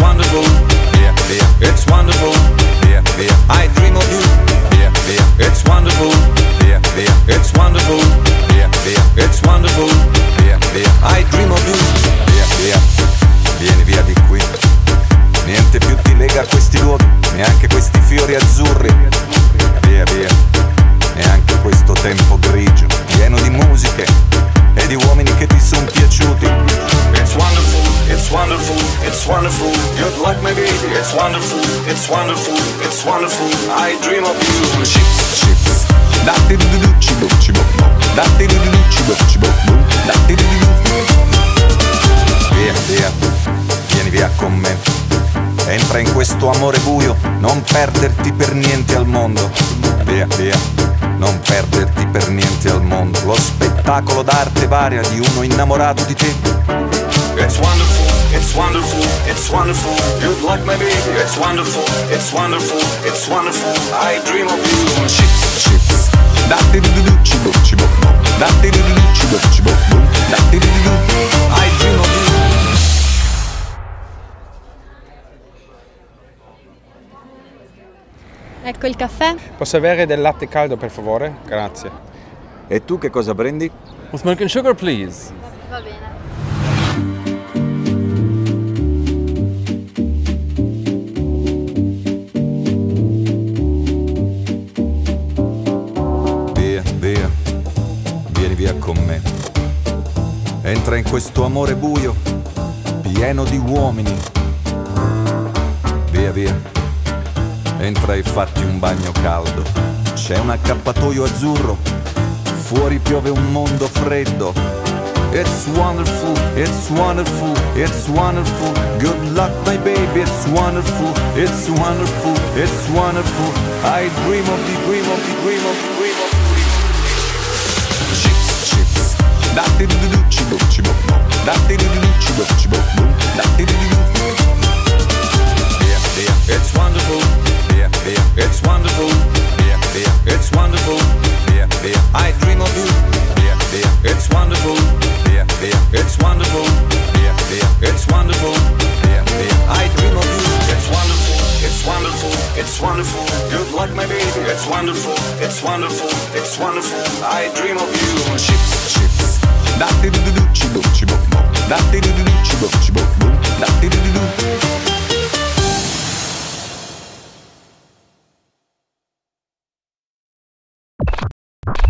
wonderful. Yeah, yeah. It's wonderful. Yeah, yeah. I dream of you. Yeah, yeah. It's wonderful. Yeah, yeah. It's wonderful. Yeah, yeah. It's wonderful. Yeah, yeah. I dream of you. Yeah, yeah. Vieni via di qui. Niente più ti lega a questi luoghi, neanche questi fiori azzurri. Via, via. Neanche questo tempo grigio, pieno di musiche e di uomini che ti sono piaciuti. It's wonderful, it's wonderful, it's wonderful. Good luck, my baby. It's wonderful, it's wonderful, it's wonderful. I dream of you. Chips, chips. Datti du du cibo cibo Datti du du cibo cibo du du du Via, via, vieni via con me Entra in questo amore buio, non perderti per niente al mondo. Via, via, non perderti per niente al mondo. Lo spettacolo d'arte varia di uno innamorato di te. It's wonderful, it's wonderful, it's wonderful. Good luck, my baby. It's wonderful, it's wonderful, it's wonderful. I dream of you. Chips, chips. Du. I dream of you. Ecco il caffè. Posso avere del latte caldo per favore? Grazie. E tu che cosa prendi? With milk and sugar, please. Va bene. Con me. Entra in questo amore buio, pieno di uomini. Via, via, entra e fatti un bagno caldo. C'è un accappatoio azzurro, fuori piove un mondo freddo. It's wonderful, it's wonderful, it's wonderful. Good luck, my baby, it's wonderful, it's wonderful, it's wonderful. I dream of the dream of the dream it's wonderful. It's wonderful. It's wonderful. I dream of you. Yeah, yeah, it's wonderful. It's wonderful. It's wonderful. I dream of you. It's wonderful. It's wonderful. It's wonderful. Good luck, my baby. It's wonderful. It's wonderful. It's wonderful. I dream of you. Chips, chips. Datti du du